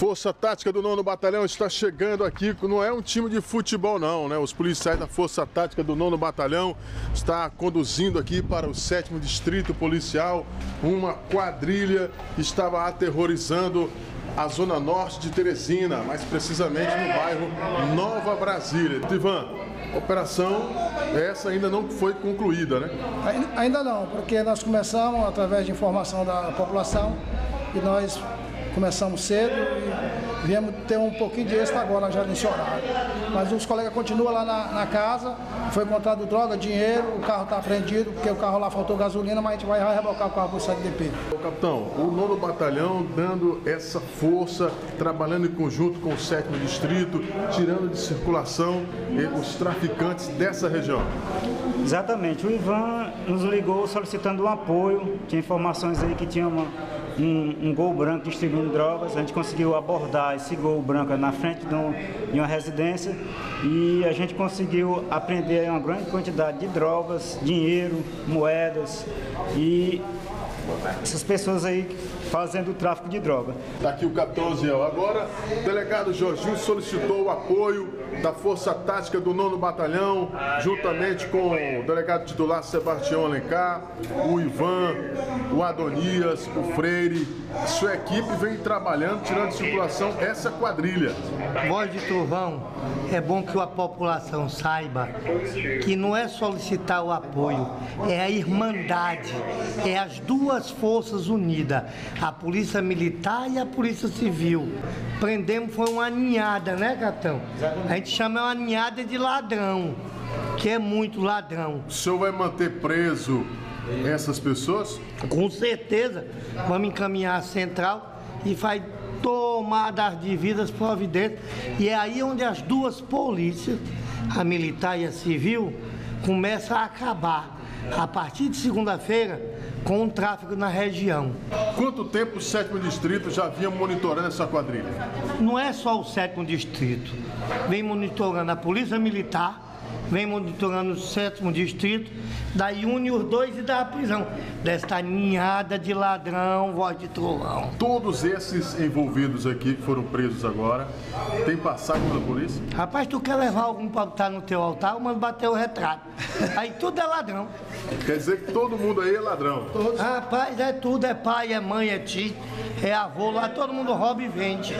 Força Tática do 9 Batalhão está chegando aqui, não é um time de futebol não, né? Os policiais da Força Tática do 9 Batalhão está conduzindo aqui para o 7 Distrito Policial uma quadrilha que estava aterrorizando a zona norte de Teresina, mais precisamente no bairro Nova Brasília. Ivan, operação essa ainda não foi concluída, né? Ainda não, porque nós começamos através de informação da população e nós começamos cedo e viemos ter um pouquinho de êxito agora já nesse horário. Mas os colegas continuam lá na, na casa, foi encontrado droga, dinheiro, o carro está apreendido, porque o carro lá faltou gasolina, mas a gente vai rebocar o carro para o CDP. Capitão, o nono batalhão dando essa força, trabalhando em conjunto com o sétimo distrito, tirando de circulação os traficantes dessa região. Exatamente, o Ivan nos ligou solicitando um apoio, tinha informações aí que tinha uma um, um gol branco distribuindo drogas. A gente conseguiu abordar esse gol branco na frente de, um, de uma residência e a gente conseguiu apreender uma grande quantidade de drogas, dinheiro, moedas e essas pessoas aí fazendo o tráfico de droga. Está aqui o capitão Ziel. Agora, o delegado Jorginho solicitou o apoio da Força Tática do 9 Batalhão, juntamente com o delegado titular Sebastião Alencar, o Ivan, o Adonias, o Freire. Sua equipe vem trabalhando, tirando de circulação essa quadrilha. Voz de trovão, é bom que a população saiba que não é solicitar o apoio, é a irmandade, é as duas forças unidas, a Polícia Militar e a Polícia Civil. Prendemos foi uma ninhada, né, Catão? A gente chama uma ninhada de ladrão, que é muito ladrão. O senhor vai manter preso essas pessoas? Com certeza. Vamos encaminhar a central e vai tomar das devidas providências. E é aí onde as duas polícias, a militar e a civil, começam a acabar. A partir de segunda-feira, com o tráfego na região. Quanto tempo o sétimo distrito já vinha monitorando essa quadrilha? Não é só o sétimo distrito. Vem monitorando a Polícia Militar, vem monitorando o sétimo distrito, daí une os dois e dá a prisão. Desta ninhada de ladrão, voz de trovão. Todos esses envolvidos aqui que foram presos agora, tem passagem pela polícia? Rapaz, tu quer levar algum para botar no teu altar, eu mando bater o retrato. Aí tudo é ladrão. Quer dizer que todo mundo aí é ladrão? Todos. Rapaz, é tudo, é pai, é mãe, é tio, é avô, lá todo mundo rouba e vende.